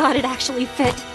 God it actually fit.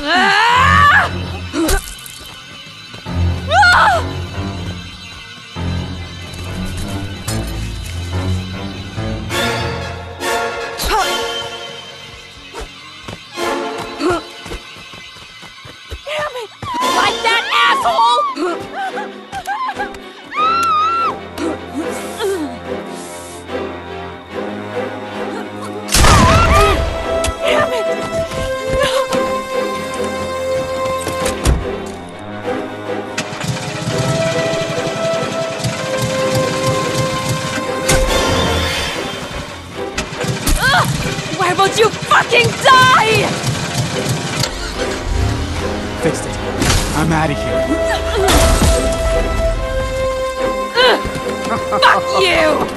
Damn Fuck you!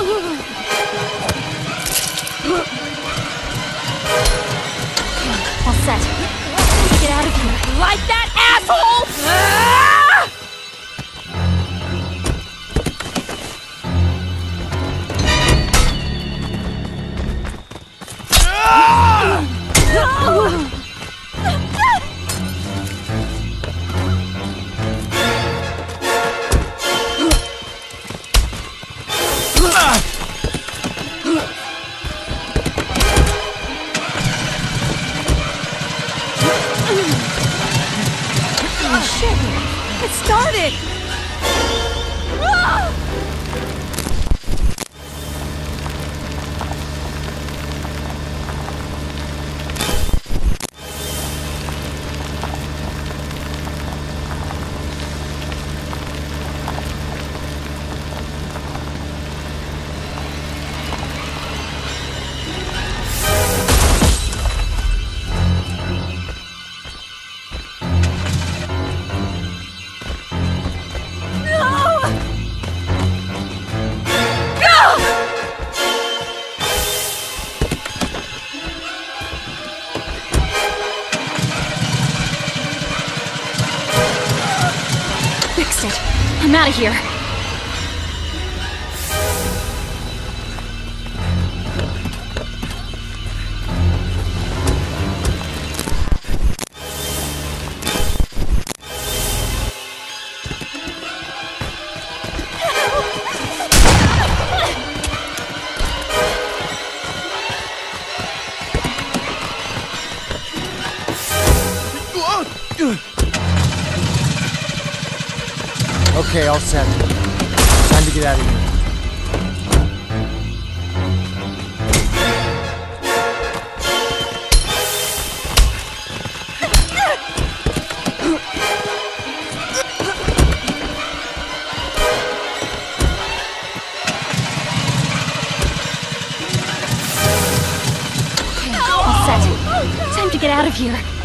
All Like that, asshole! I'm out of here. Okay, all set. Time to get out of here. All set. Time to get out of here.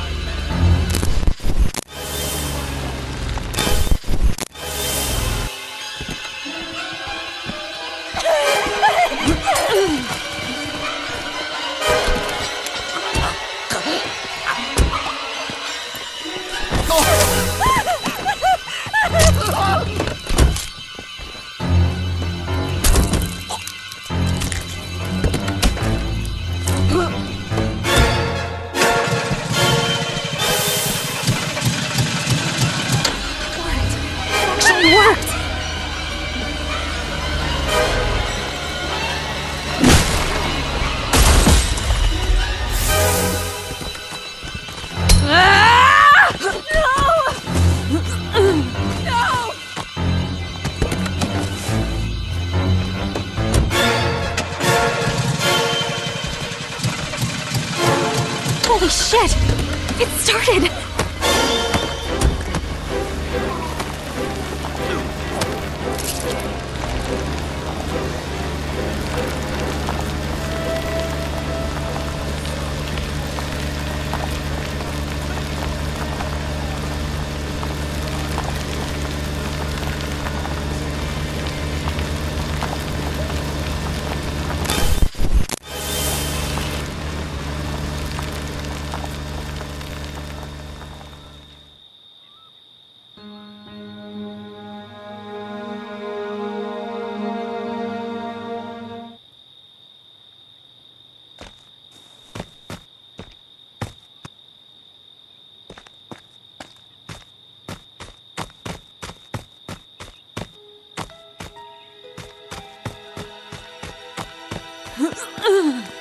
Ugh.